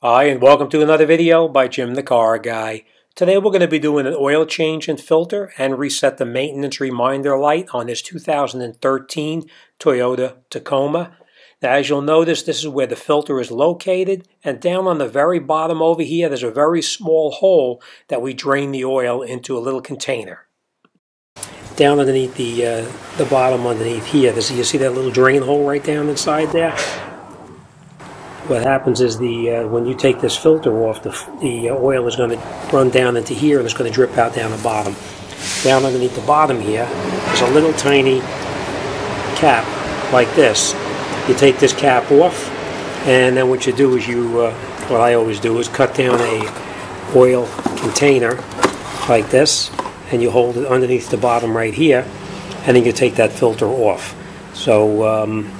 Hi, and welcome to another video by Jim the Car Guy. Today we're going to be doing an oil change and filter and reset the maintenance reminder light on this 2013 Toyota Tacoma. Now as you'll notice this is where the filter is located and down on the very bottom over here there's a very small hole that we drain the oil into a little container. Down underneath the, uh, the bottom underneath here, you see that little drain hole right down inside there? What happens is the uh, when you take this filter off, the, the oil is going to run down into here and it's going to drip out down the bottom. Down underneath the bottom here, there's a little tiny cap like this. You take this cap off, and then what you do is you, uh, what I always do is cut down a oil container like this, and you hold it underneath the bottom right here, and then you take that filter off. So um,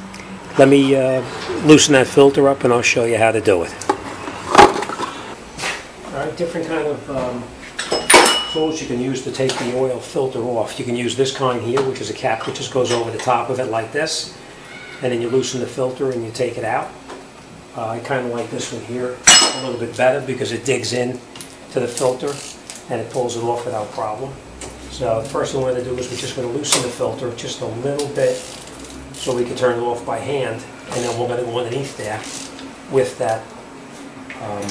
let me uh, loosen that filter up and I'll show you how to do it. All right, different kind of um, tools you can use to take the oil filter off. You can use this kind here, which is a cap that just goes over the top of it like this. And then you loosen the filter and you take it out. Uh, I kind of like this one here a little bit better because it digs in to the filter and it pulls it off without problem. So the first thing we're going to do is we're just going to loosen the filter just a little bit so we can turn it off by hand. And then we're going to go underneath there with that um,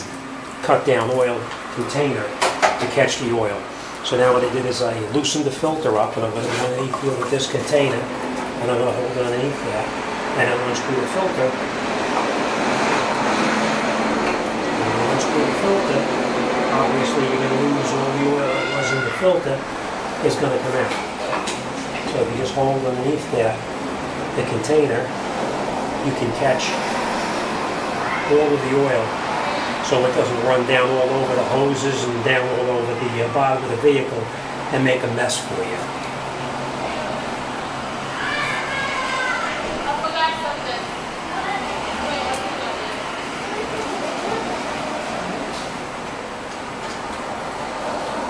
cut down oil container to catch the oil. So now what I did is I loosened the filter up and I'm going to go underneath here with this container and I'm going to hold it underneath there and I'm going to unscrew the filter. The filter, obviously you're going to lose all the oil that was in the filter is going to come out. So if you just hold underneath there, the container, you can catch all of the oil so it doesn't run down all over the hoses and down all over the uh, bottom of the vehicle and make a mess for you.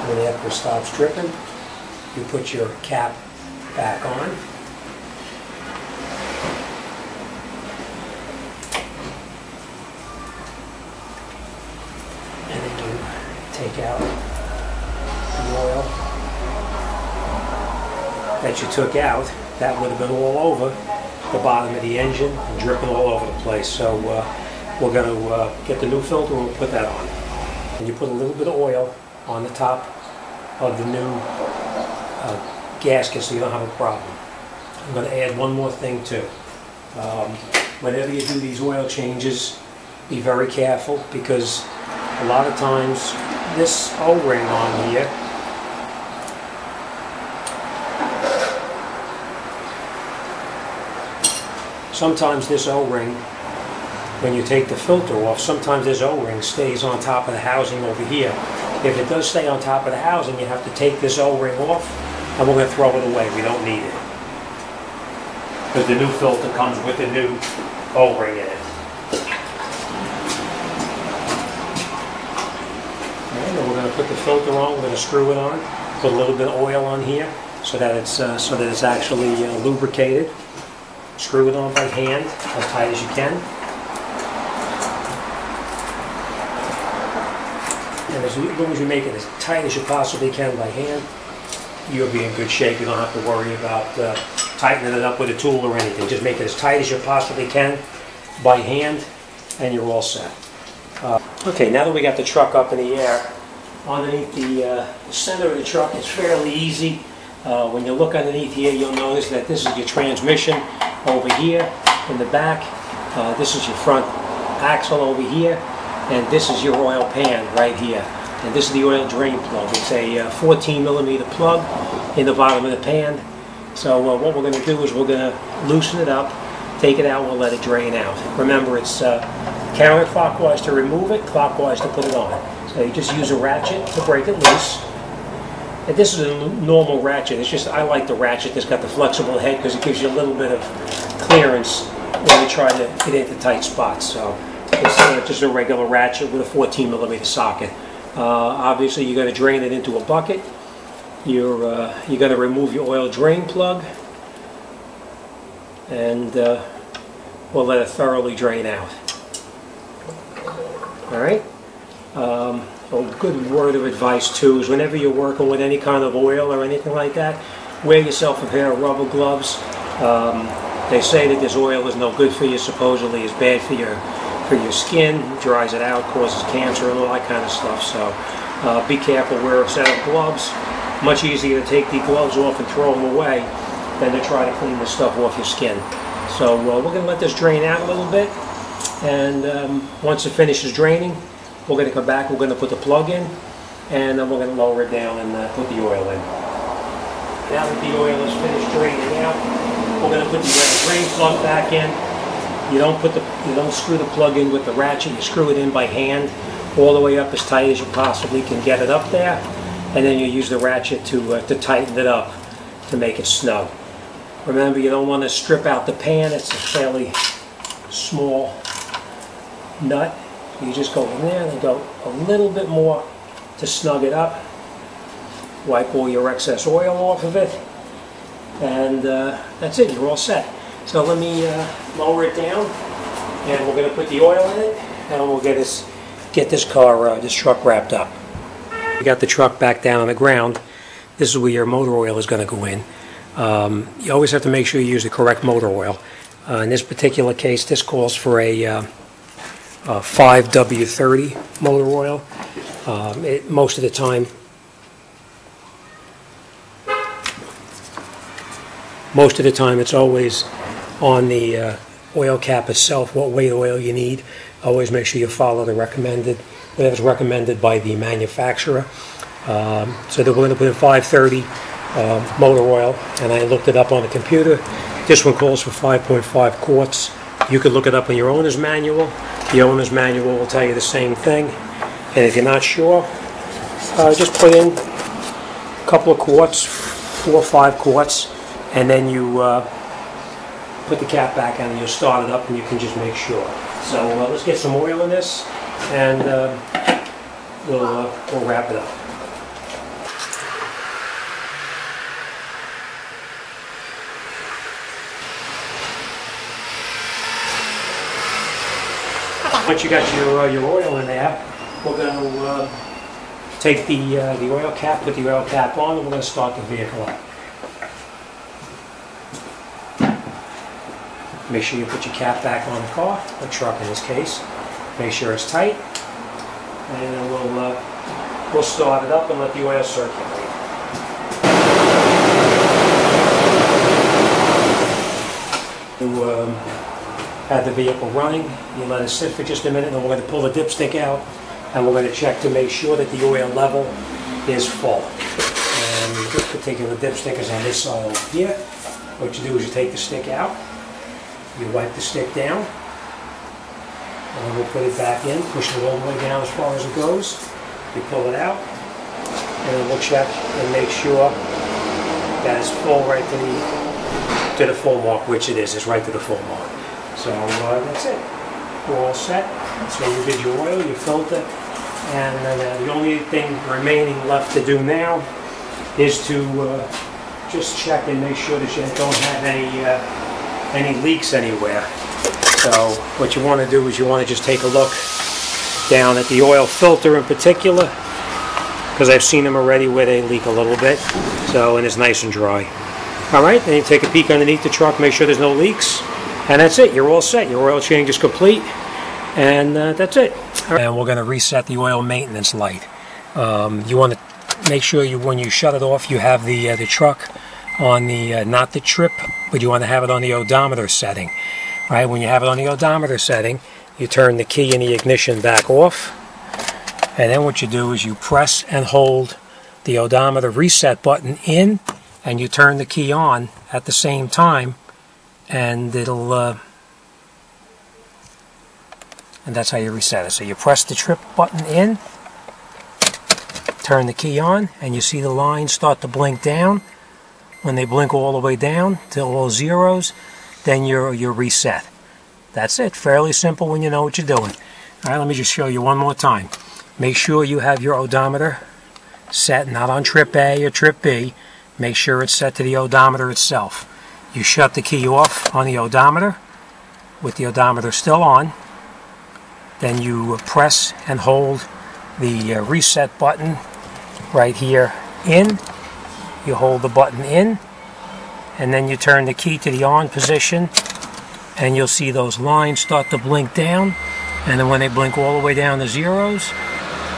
When after it stops dripping, you put your cap back on. Oil that you took out. That would have been all over the bottom of the engine and dripping all over the place. So uh, we're going to uh, get the new filter and we'll put that on. And you put a little bit of oil on the top of the new uh, gasket so you don't have a problem. I'm going to add one more thing too. Um, whenever you do these oil changes, be very careful because a lot of times this O-ring on here. Sometimes this O-ring, when you take the filter off, sometimes this O-ring stays on top of the housing over here. If it does stay on top of the housing, you have to take this O-ring off, and we're going to throw it away. We don't need it. Because the new filter comes with the new O-ring in it. And we're going to put the filter on, we're going to screw it on, put a little bit of oil on here so that it's, uh, so that it's actually uh, lubricated. Screw it on by hand as tight as you can. And as long as you make it as tight as you possibly can by hand, you'll be in good shape. You don't have to worry about uh, tightening it up with a tool or anything. Just make it as tight as you possibly can by hand and you're all set. Uh, okay, now that we got the truck up in the air, underneath the, uh, center of the truck. It's fairly easy. Uh, when you look underneath here, you'll notice that this is your transmission over here in the back. Uh, this is your front axle over here. And this is your oil pan right here. And this is the oil drain plug. It's a uh, 14 millimeter plug in the bottom of the pan. So uh, what we're going to do is we're going to loosen it up, take it out, we'll let it drain out. Remember, it's uh, counterclockwise to remove it, clockwise to put it on. So you just use a ratchet to break it loose. And this is a normal ratchet. It's just, I like the ratchet that's got the flexible head because it gives you a little bit of clearance when you try to get into tight spots. So it's uh, just a regular ratchet with a 14 millimeter socket. Uh, obviously, you're going to drain it into a bucket. You're, uh, you're going to remove your oil drain plug. And uh, we'll let it thoroughly drain out. All right. Um, a good word of advice too is whenever you're working with any kind of oil or anything like that, wear yourself a pair of rubber gloves. Um, they say that this oil is no good for you. Supposedly, it's bad for your for your skin, dries it out, causes cancer and all that kind of stuff. So uh, be careful. Wear a set of gloves. Much easier to take the gloves off and throw them away than to try to clean the stuff off your skin. So uh, we're going to let this drain out a little bit, and um, once it finishes draining, we're going to come back. We're going to put the plug in, and then we're going to lower it down and uh, put the oil in. Now that the oil is finished draining out, we're going to put the drain plug back in. You don't put the you don't screw the plug in with the ratchet. You screw it in by hand, all the way up as tight as you possibly can get it up there, and then you use the ratchet to uh, to tighten it up to make it snug. Remember, you don't want to strip out the pan. It's a fairly small nut. You just go in there and go a little bit more to snug it up. Wipe all your excess oil off of it, and uh, that's it. You're all set. So let me uh, lower it down, and we're going to put the oil in it, and we'll get this get this car, uh, this truck wrapped up. We got the truck back down on the ground. This is where your motor oil is going to go in. Um, you always have to make sure you use the correct motor oil. Uh, in this particular case, this calls for a, uh, 5W30 motor oil. Um, it, most of the time, most of the time it's always on the uh, oil cap itself what weight oil you need. Always make sure you follow the recommended, whatever's recommended by the manufacturer. Um, so they're going to put in 530 um, motor oil, and I looked it up on the computer. This one calls for 5.5 quarts. You could look it up in your owner's manual. The owner's manual will tell you the same thing. And if you're not sure, uh, just put in a couple of quarts, four or five quarts, and then you uh, put the cap back on and you'll start it up and you can just make sure. So uh, let's get some oil in this and uh, we'll, uh, we'll wrap it up. Once you got your, uh, your oil in there, we're going to uh, take the, uh, the oil cap, put the oil cap on, and we're going to start the vehicle up. Make sure you put your cap back on the car, the truck in this case. Make sure it's tight, and then we'll, uh, we'll start it up and let the oil circulate. You um, have the vehicle running, you let it sit for just a minute, and then we're going to pull the dipstick out, and we're going to check to make sure that the oil level is full. And this particular dipstick is on this side over here. What you do is you take the stick out, you wipe the stick down, and then we'll put it back in, push it all the way down as far as it goes. You pull it out, and we'll check and make sure that it's full right to the to the full mark, which it is. It's right to the full mark. So uh, that's it. We're all set. So you did your oil, you filled it, and uh, the only thing remaining left to do now is to uh, just check and make sure that you don't have any uh, any leaks anywhere. So what you want to do is you want to just take a look down at the oil filter in particular, because I've seen them already where they leak a little bit. So and it's nice and dry. All right, then you take a peek underneath the truck, make sure there's no leaks, and that's it. You're all set. Your oil change is complete, and uh, that's it. And we're going to reset the oil maintenance light. Um, you want to make sure you, when you shut it off, you have the uh, the truck on the uh, not the trip, but you want to have it on the odometer setting. Right? when you have it on the odometer setting, you turn the key in the ignition back off, and then what you do is you press and hold the odometer reset button in and you turn the key on at the same time and it'll uh, and that's how you reset it. So you press the trip button in turn the key on and you see the lines start to blink down. When they blink all the way down to all zeros then you're you're reset. That's it. Fairly simple when you know what you're doing. All right let me just show you one more time. Make sure you have your odometer set not on trip A or trip B. Make sure it's set to the odometer itself. You shut the key off on the odometer with the odometer still on then you press and hold the uh, reset button right here in. You hold the button in, and then you turn the key to the on position, and you'll see those lines start to blink down. And then when they blink all the way down to zeros,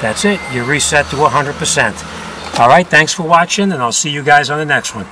that's it. You're reset to 100%. All right, thanks for watching, and I'll see you guys on the next one.